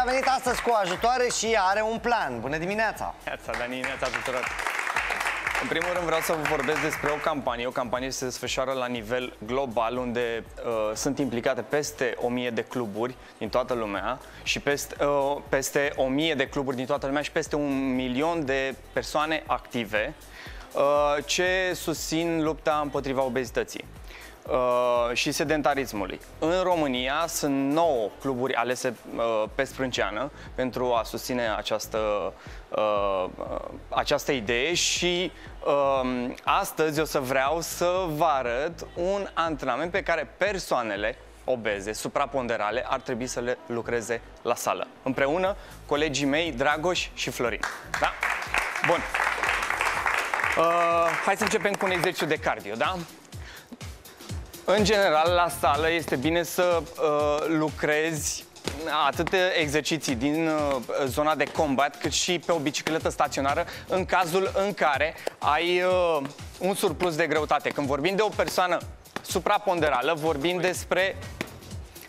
a venit astăzi cu ajutoare și are un plan. Bună dimineața! Neața, Dani, neața tuturor! În primul rând vreau să vă vorbesc despre o campanie, o campanie se desfășoară la nivel global, unde uh, sunt implicate peste 1000 de cluburi din toată lumea și peste, uh, peste 1000 de cluburi din toată lumea și peste un milion de persoane active uh, ce susțin lupta împotriva obezității uh, și sedentarismului. În România sunt 9 cluburi alese uh, pe sprânceană pentru a susține această, uh, această idee și uh, astăzi o să vreau să vă arăt un antrenament pe care persoanele obeze, supraponderale, ar trebui să le lucreze la sală. Împreună, colegii mei, Dragoș și Florin. Da? Bun. Uh, hai să începem cu un exercițiu de cardio, da? În general, la sală este bine să uh, lucrezi atât exerciții din uh, zona de combat, cât și pe o bicicletă staționară, în cazul în care ai uh, un surplus de greutate. Când vorbim de o persoană supraponderală, vorbim despre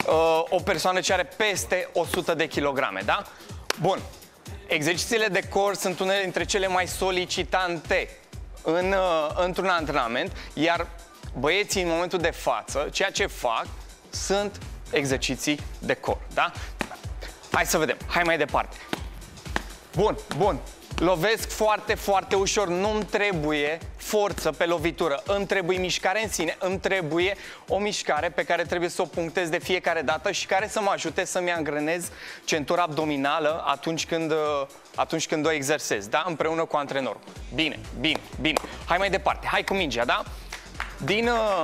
uh, o persoană ce are peste 100 de kilograme, da? Bun. Exercițiile de core sunt unele dintre cele mai solicitante în, uh, într-un antrenament, iar băieții în momentul de față, ceea ce fac sunt exerciții de cor, da? Hai să vedem, hai mai departe. Bun, bun. Lovesc foarte, foarte ușor, nu-mi trebuie forță pe lovitură, îmi trebuie mișcare în sine, îmi trebuie o mișcare pe care trebuie să o punctez de fiecare dată și care să mă ajute să-mi angrenez centura abdominală atunci când, atunci când o exersez, da? Împreună cu antrenorul. Bine, bine, bine. Hai mai departe, hai cu mingea, da? Din, uh,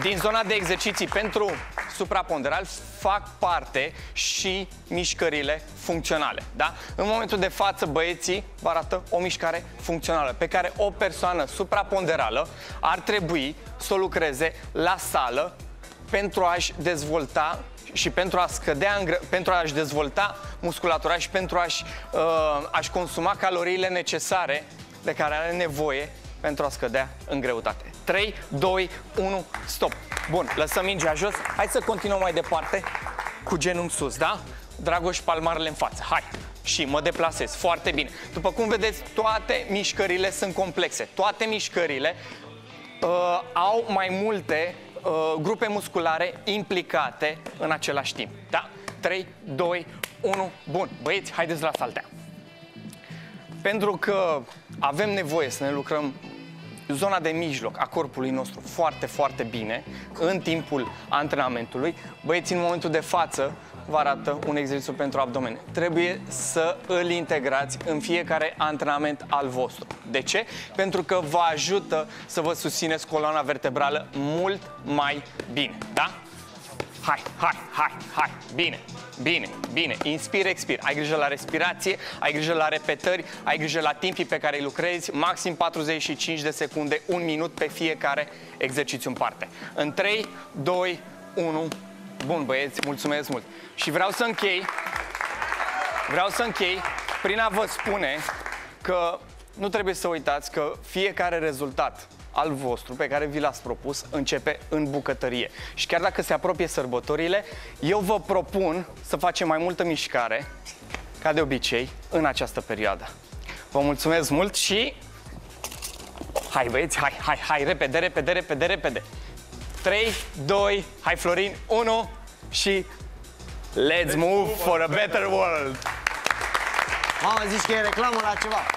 din zona de exerciții pentru supraponderal fac parte și mișcările funcționale. Da? În momentul de față, băieții vă arată o mișcare funcțională pe care o persoană supraponderală ar trebui să o lucreze la sală pentru a-și dezvolta și pentru a scădea, pentru a-și dezvolta musculatura și pentru a-și, uh, a-și consuma caloriile necesare de care are nevoie pentru a scădea în greutate. 3, 2, 1, stop. Bun, lăsăm mingea jos. Hai să continuăm mai departe cu genul sus, da? Dragoș, palmarele în față. Hai! Și mă deplasez. Foarte bine. După cum vedeți, toate mișcările sunt complexe. Toate mișcările uh, au mai multe uh, grupe musculare implicate în același timp. Da? 3, 2, 1, bun. Băieți, haideți la saltea. Pentru că avem nevoie să ne lucrăm zona de mijloc a corpului nostru foarte, foarte bine în timpul antrenamentului. Băieții, în momentul de față, vă arată un exercițiu pentru abdomen. Trebuie să îl integrați în fiecare antrenament al vostru. De ce? Pentru că vă ajută să vă susțineți coloana vertebrală mult mai bine. Da? Hai, hai, hai, hai. Bine, bine, bine. Inspir, expir. Ai grijă la respirație, ai grijă la repetări, ai grijă la timpii pe care îi lucrezi, maxim 45 de secunde, un minut pe fiecare exercițiu în parte. În 3, 2, 1. Bun, băieți, mulțumesc mult. Și vreau să închei, vreau să închei prin a vă spune că nu trebuie să uitați că fiecare rezultat al vostru pe care vi l-ați propus începe în bucătărie. Și chiar dacă se apropie sărbătorile, eu vă propun să facem mai multă mișcare, ca de obicei, în această perioadă. Vă mulțumesc mult și... Hai băieți, hai, hai, hai, repede, repede, repede, repede. 3, 2, hai Florin, 1 și let's move for a better world. Mama, zici că e reclamă la ceva.